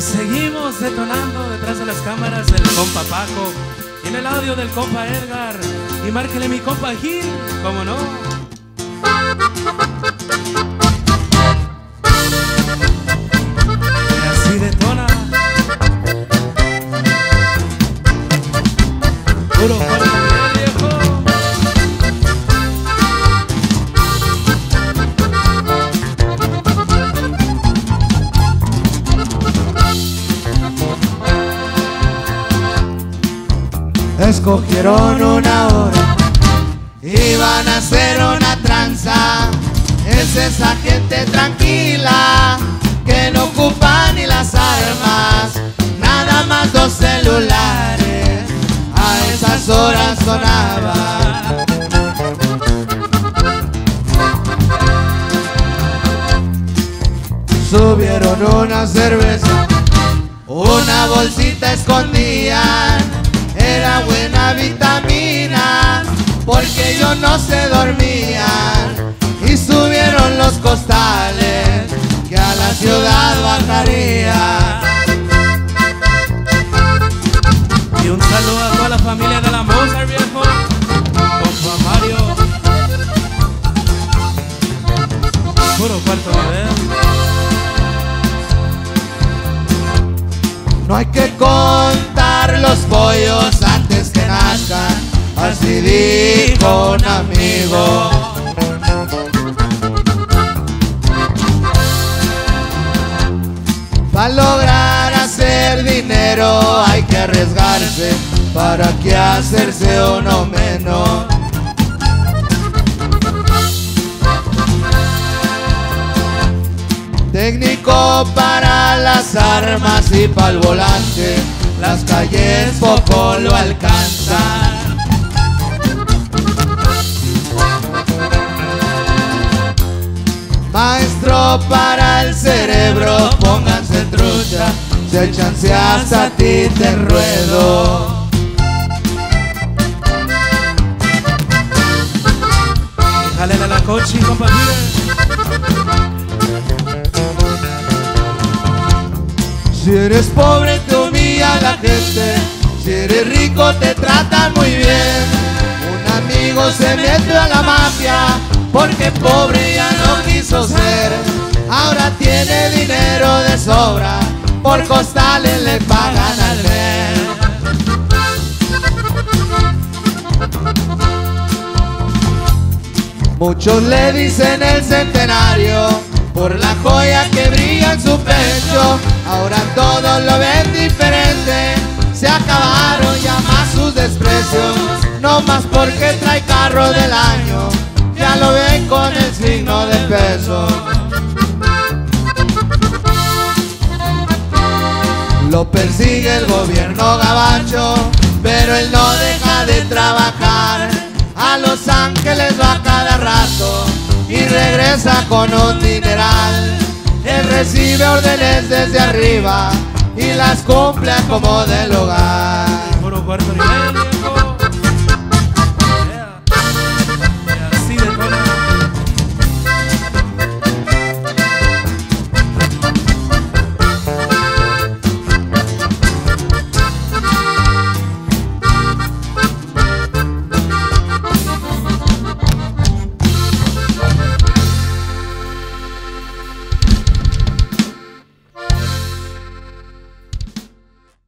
Seguimos detonando detrás de las cámaras del compa Paco. Y en el audio del compa Edgar. Y márquele mi compa Gil, ¿cómo no? Escogieron una hora, iban a hacer una tranza. Es esa gente tranquila que no ocupa ni las armas, nada más dos celulares. A esas horas sonaba. Subieron una cerveza, una bolsita escondían era buena vitamina, porque yo no se dormían y subieron los costales que a la ciudad bajaría. Y un saludo a toda la familia de la Mozart, viejo. Compa Mario. Puro cuarto nivel. No hay que contar los pollos dijo un amigo. Para lograr hacer dinero hay que arriesgarse, para que hacerse uno menos. Técnico para las armas y para el volante, las calles poco lo alcanzan. Para el cerebro, pónganse trucha, se chance hasta ti te ruedo. Jálele a la cochi, compa. Si eres pobre te humilla la gente, si eres rico te tratan muy bien. Un amigo se metió a la mafia porque pobre ya no quiso ser. Ahora tiene dinero de sobra, por costales le pagan al mes. Muchos le dicen el centenario por la joya que brilla en su pecho. Ahora todos lo ven diferente. Se acabaron ya más sus desprecios. No más porque trae carro del año. Lo persigue el gobierno gabacho, pero él no deja de trabajar. A Los Ángeles va cada rato y regresa con un dineral. Él recibe órdenes desde arriba y las cumple como del hogar.